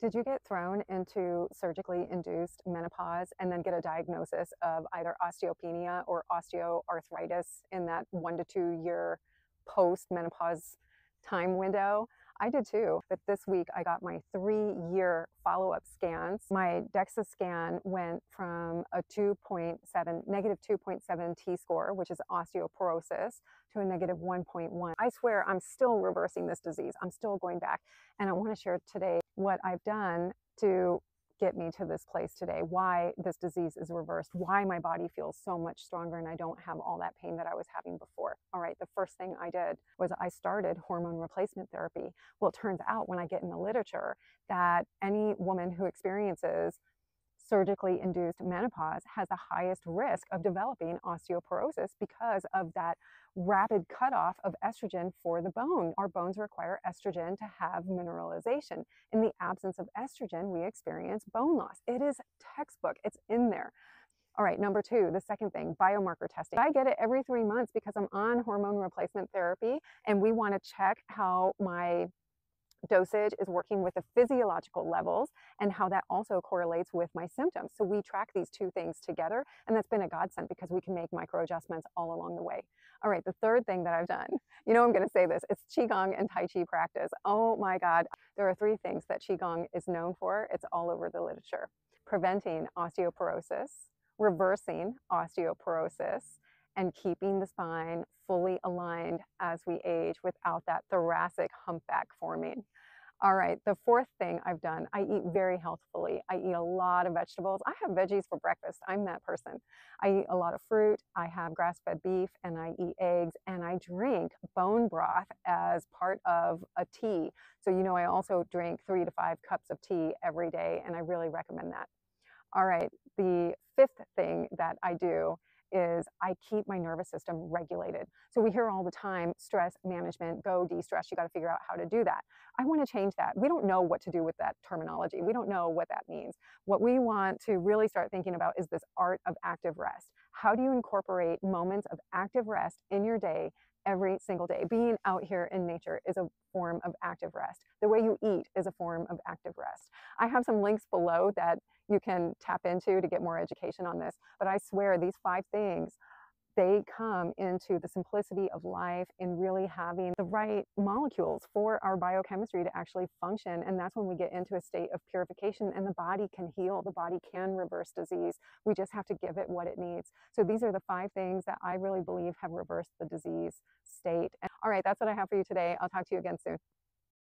Did you get thrown into surgically induced menopause and then get a diagnosis of either osteopenia or osteoarthritis in that one to two year post menopause time window? I did too, but this week I got my three year follow up scans. My DEXA scan went from a 2.7, negative 2.7 T score, which is osteoporosis, to a negative 1.1. I swear I'm still reversing this disease. I'm still going back. And I want to share today what I've done to get me to this place today, why this disease is reversed, why my body feels so much stronger and I don't have all that pain that I was having before. All right, the first thing I did was I started hormone replacement therapy. Well, it turns out when I get in the literature that any woman who experiences surgically induced menopause has the highest risk of developing osteoporosis because of that rapid cutoff of estrogen for the bone. Our bones require estrogen to have mineralization. In the absence of estrogen, we experience bone loss. It is textbook, it's in there. All right, number two, the second thing, biomarker testing. I get it every three months because I'm on hormone replacement therapy and we want to check how my dosage is working with the physiological levels and how that also correlates with my symptoms. So we track these two things together, and that's been a godsend because we can make micro adjustments all along the way. All right, the third thing that I've done, you know, I'm going to say this, it's Qigong and Tai Chi practice. Oh my God, there are three things that Qigong is known for. It's all over the literature preventing osteoporosis, reversing osteoporosis, and keeping the spine fully aligned as we age without that thoracic humpback forming. All right, the fourth thing I've done, I eat very healthfully. I eat a lot of vegetables. I have veggies for breakfast. I'm that person. I eat a lot of fruit. I have grass fed beef and I eat eggs and I drink bone broth as part of a tea. So, you know, I also drink three to five cups of tea every day and I really recommend that. All right, the fifth thing that I do is I keep my nervous system regulated. So we hear all the time stress management, go de stress. You got to figure out how to do that. I want to change that. We don't know what to do with that terminology. We don't know what that means. What we want to really start thinking about is this art of active rest. How do you incorporate moments of active rest in your day every single day. Being out here in nature is a form of active rest. The way you eat is a form of active rest. I have some links below that you can tap into to get more education on this. But I swear these five things they come into the simplicity of life in really having the right molecules for our biochemistry to actually function. And that's when we get into a state of purification and the body can heal, the body can reverse disease. We just have to give it what it needs. So these are the five things that I really believe have reversed the disease state. And, all right, that's what I have for you today. I'll talk to you again soon.